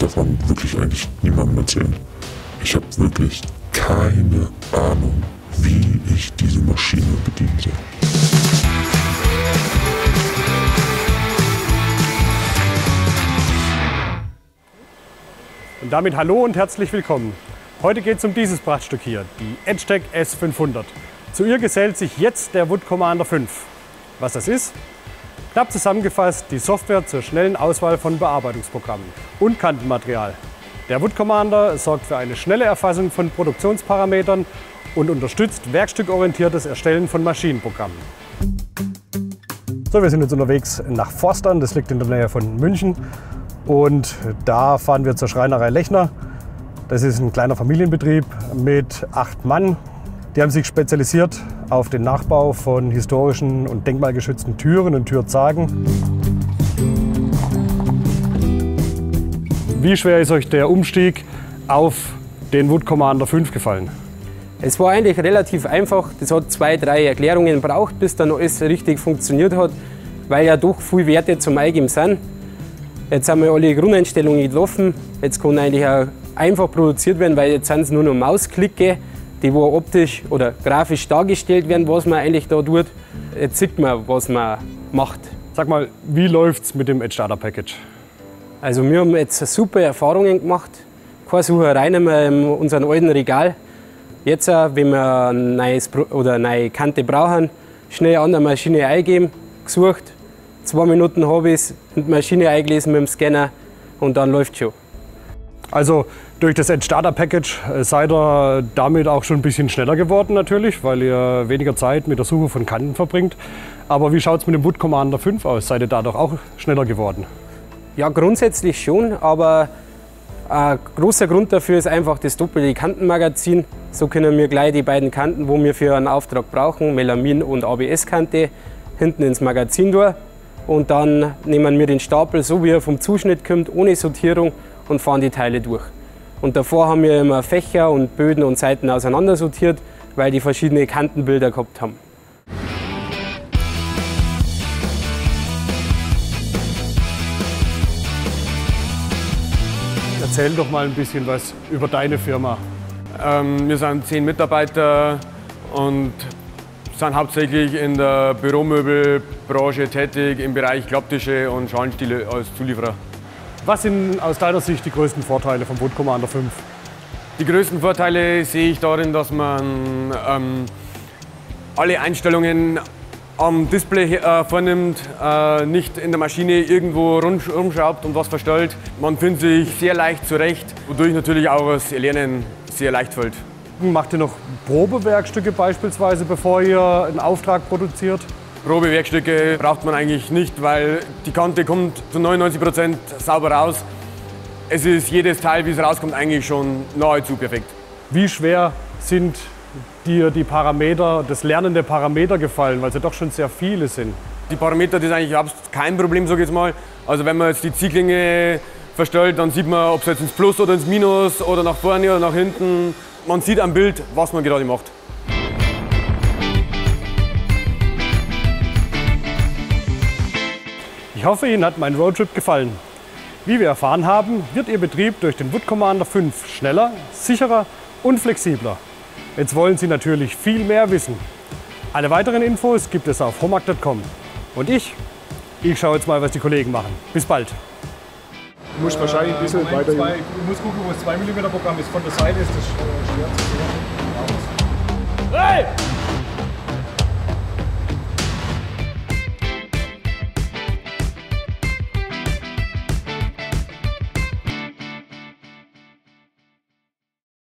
davon wirklich eigentlich niemandem erzählen. Ich habe wirklich keine Ahnung, wie ich diese Maschine bedienen soll. Und damit hallo und herzlich willkommen. Heute geht es um dieses Prachtstück hier, die EdgeTech S500. Zu ihr gesellt sich jetzt der Wood Commander 5. Was das ist? Knapp zusammengefasst die Software zur schnellen Auswahl von Bearbeitungsprogrammen und Kantenmaterial. Der Wood Commander sorgt für eine schnelle Erfassung von Produktionsparametern und unterstützt werkstückorientiertes Erstellen von Maschinenprogrammen. So, wir sind jetzt unterwegs nach Forstern, das liegt in der Nähe von München. Und da fahren wir zur Schreinerei Lechner. Das ist ein kleiner Familienbetrieb mit acht Mann. Die haben sich spezialisiert auf den Nachbau von historischen und denkmalgeschützten Türen und Türzagen. Wie schwer ist euch der Umstieg auf den Wood Commander 5 gefallen? Es war eigentlich relativ einfach. Das hat zwei, drei Erklärungen gebraucht, bis dann alles richtig funktioniert hat, weil ja doch viele Werte zum Eingeben sind. Jetzt haben wir alle Grundeinstellungen getroffen. Jetzt kann eigentlich auch einfach produziert werden, weil jetzt sind es nur noch Mausklicke, die wo optisch oder grafisch dargestellt werden, was man eigentlich da tut. Jetzt sieht man, was man macht. Sag mal, wie läuft's mit dem Edge Starter Package? Also wir haben jetzt super Erfahrungen gemacht. Keine Sucherei mehr in unserem alten Regal. Jetzt, äh, wenn wir ein neues oder eine neue Kante brauchen, schnell an der Maschine eingeben, gesucht. Zwei Minuten habe ich es in die Maschine eingelesen mit dem Scanner und dann läuft schon. Also durch das Edge Starter Package äh, seid ihr damit auch schon ein bisschen schneller geworden natürlich, weil ihr weniger Zeit mit der Suche von Kanten verbringt. Aber wie schaut es mit dem Wood Commander 5 aus? Seid ihr dadurch auch schneller geworden? Ja, grundsätzlich schon, aber ein großer Grund dafür ist einfach das doppelte Kantenmagazin. So können wir gleich die beiden Kanten, wo wir für einen Auftrag brauchen, Melamin und ABS-Kante, hinten ins Magazin durch. Und dann nehmen wir den Stapel, so wie er vom Zuschnitt kommt, ohne Sortierung und fahren die Teile durch. Und davor haben wir immer Fächer und Böden und Seiten auseinandersortiert, weil die verschiedene Kantenbilder gehabt haben. Erzähl doch mal ein bisschen was über deine Firma. Ähm, wir sind zehn Mitarbeiter und sind hauptsächlich in der Büromöbelbranche tätig im Bereich Klapptische und Schalenstile als Zulieferer. Was sind aus deiner Sicht die größten Vorteile vom Wood Commander 5? Die größten Vorteile sehe ich darin, dass man ähm, alle Einstellungen am Display äh, vornimmt, äh, nicht in der Maschine irgendwo rumschraubt und was verstellt. Man findet sich sehr leicht zurecht, wodurch natürlich auch das Erlernen sehr leicht fällt. Macht ihr noch Probewerkstücke beispielsweise, bevor ihr einen Auftrag produziert? Probewerkstücke braucht man eigentlich nicht, weil die Kante kommt zu 99 Prozent sauber raus. Es ist jedes Teil, wie es rauskommt, eigentlich schon nahezu perfekt. Wie schwer sind dir die Parameter, das Lernen der Parameter gefallen, weil sie doch schon sehr viele sind? Die Parameter, das ist eigentlich absolut kein Problem, sage ich jetzt mal. Also wenn man jetzt die Zielklinge verstellt, dann sieht man, ob es jetzt ins Plus oder ins Minus oder nach vorne oder nach hinten. Man sieht am Bild, was man gerade macht. Hoffe, Ihnen hat mein Roadtrip gefallen. Wie wir erfahren haben, wird Ihr Betrieb durch den Wood Commander 5 schneller, sicherer und flexibler. Jetzt wollen Sie natürlich viel mehr wissen. Alle weiteren Infos gibt es auf homac.com. Und ich, ich schaue jetzt mal, was die Kollegen machen. Bis bald. Du musst wahrscheinlich ein bisschen Moment, weiter. zwei, du musst gucken, wo das 2 mm Programm ist. Von der Seite ist das schwer zu sehen. Hey!